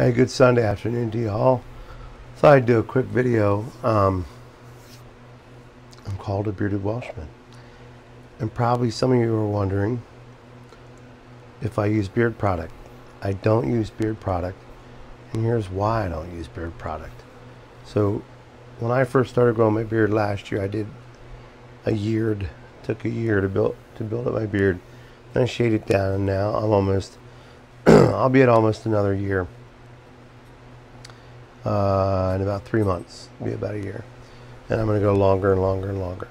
Hey, good Sunday afternoon to you all. Thought I'd do a quick video. Um, I'm called a bearded Welshman. And probably some of you are wondering if I use beard product. I don't use beard product. And here's why I don't use beard product. So when I first started growing my beard last year, I did a year, took a year to build to build up my beard. Then I shaved it down and now I'm almost I'll be at almost another year uh, in about three months. Be about a year. And I'm going to go longer and longer and longer.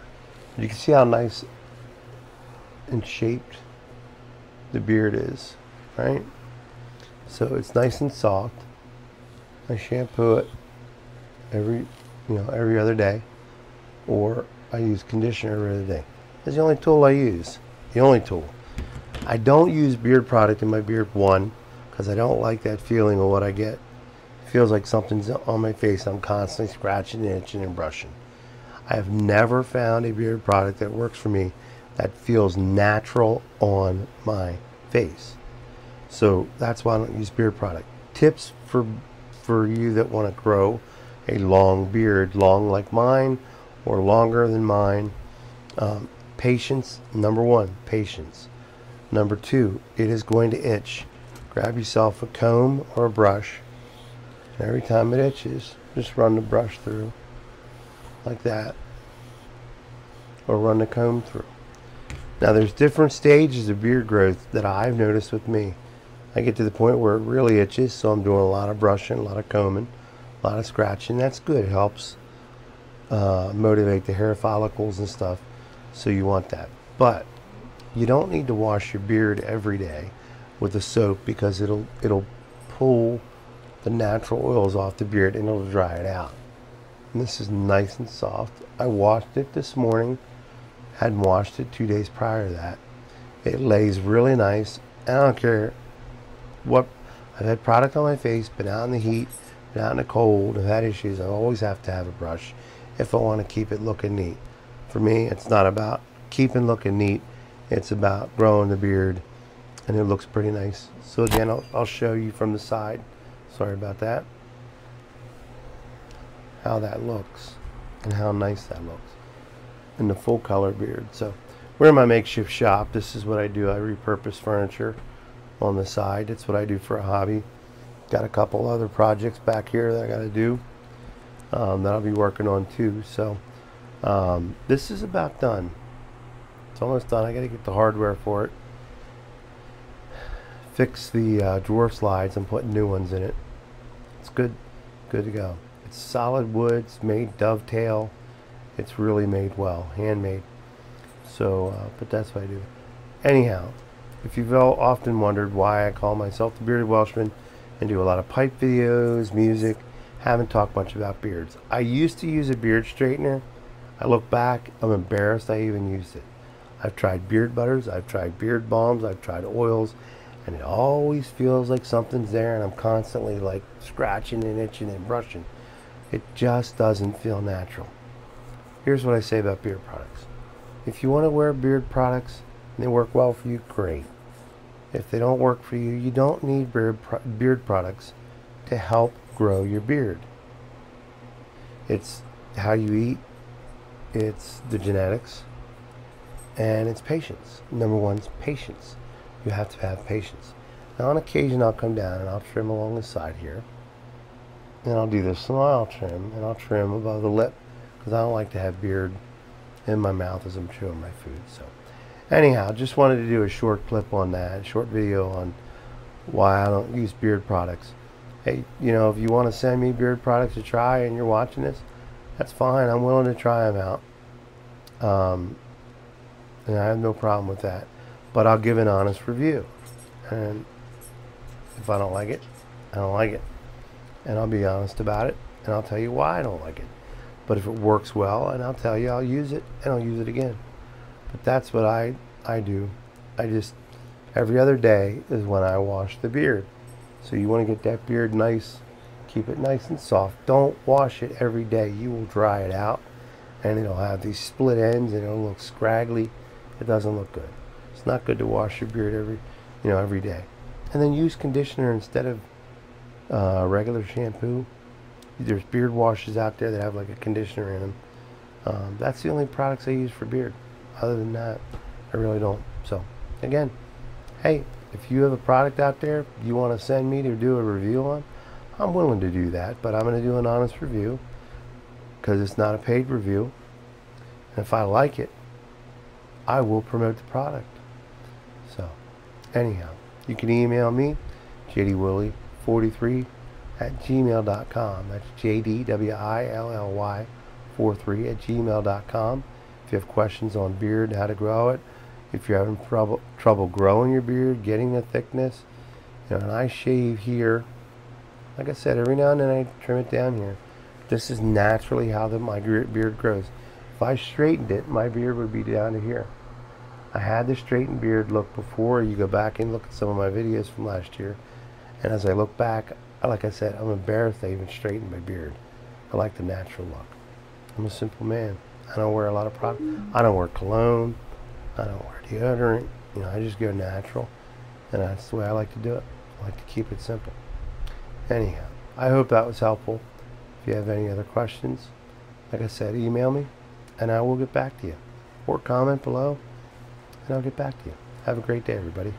You can see how nice and shaped the beard is, right? So it's nice and soft. I shampoo it every, you know, every other day, or I use conditioner every other day. It's the only tool I use. The only tool. I don't use beard product in my beard one because I don't like that feeling of what I get feels like something's on my face. I'm constantly scratching itching and brushing. I have never found a beard product that works for me that feels natural on my face. So that's why I don't use beard product. Tips for for you that want to grow a long beard, long like mine or longer than mine. Um, patience, number one, patience. Number two, it is going to itch. Grab yourself a comb or a brush Every time it itches, just run the brush through like that or run the comb through. Now there's different stages of beard growth that I've noticed with me. I get to the point where it really itches, so I'm doing a lot of brushing, a lot of combing, a lot of scratching. That's good. It helps uh, motivate the hair follicles and stuff. So you want that. But you don't need to wash your beard every day with a soap because it'll it'll pull the natural oils off the beard and it'll dry it out. And this is nice and soft. I washed it this morning. Hadn't washed it two days prior to that. It lays really nice. I don't care what I've had product on my face, been out in the heat, been out in the cold, I've had issues. I always have to have a brush if I want to keep it looking neat. For me, it's not about keeping looking neat. It's about growing the beard and it looks pretty nice. So again, I'll, I'll show you from the side. Sorry about that. How that looks and how nice that looks. in the full color beard. So we're in my makeshift shop. This is what I do. I repurpose furniture on the side. It's what I do for a hobby. Got a couple other projects back here that I got to do um, that I'll be working on too. So um, this is about done. It's almost done. I got to get the hardware for it. Fix the uh, drawer slides and put new ones in it. It's good, good to go. It's solid wood. It's made dovetail. It's really made well, handmade. So, uh, but that's what I do. Anyhow, if you've all often wondered why I call myself the Bearded Welshman and do a lot of pipe videos, music, haven't talked much about beards. I used to use a beard straightener. I look back, I'm embarrassed I even used it. I've tried beard butters, I've tried beard balms, I've tried oils, and it always feels like something's there and I'm constantly like scratching and itching and brushing. It just doesn't feel natural. Here's what I say about beard products. If you want to wear beard products and they work well for you, great. If they don't work for you, you don't need beard, beard products to help grow your beard. It's how you eat, it's the genetics, and it's patience. Number one is patience you have to have patience. Now on occasion I'll come down and I'll trim along the side here. And I'll do this smile trim and I'll trim above the lip because I don't like to have beard in my mouth as I'm chewing my food. So anyhow, just wanted to do a short clip on that, short video on why I don't use beard products. Hey, you know, if you want to send me beard products to try and you're watching this, that's fine. I'm willing to try them out. Um, and I have no problem with that but I'll give an honest review. And if I don't like it, I don't like it. And I'll be honest about it, and I'll tell you why I don't like it. But if it works well, and I'll tell you I'll use it, and I'll use it again. But that's what I, I do. I just, every other day is when I wash the beard. So you want to get that beard nice, keep it nice and soft. Don't wash it every day. You will dry it out, and it'll have these split ends, and it'll look scraggly. It doesn't look good. It's not good to wash your beard every, you know, every day. And then use conditioner instead of uh, regular shampoo. There's beard washes out there that have like a conditioner in them. Um, that's the only products I use for beard. Other than that, I really don't. So, again, hey, if you have a product out there you want to send me to do a review on, I'm willing to do that, but I'm going to do an honest review because it's not a paid review. And if I like it, I will promote the product. So, anyhow, you can email me, jdwilly43 at gmail.com. That's J-D-W-I-L-L-Y 43 at gmail.com. If you have questions on beard, how to grow it, if you're having trouble, trouble growing your beard, getting the thickness, you know, and I shave here, like I said, every now and then I trim it down here. This is naturally how the, my beard grows. If I straightened it, my beard would be down to here. I had the straightened beard look before. You go back and look at some of my videos from last year. And as I look back, like I said, I'm embarrassed I even straightened my beard. I like the natural look. I'm a simple man. I don't wear a lot of product. I don't wear cologne. I don't wear deodorant. You know, I just go natural. And that's the way I like to do it. I like to keep it simple. Anyhow, I hope that was helpful. If you have any other questions, like I said, email me and I will get back to you. Or comment below and I'll get back to you. Have a great day, everybody.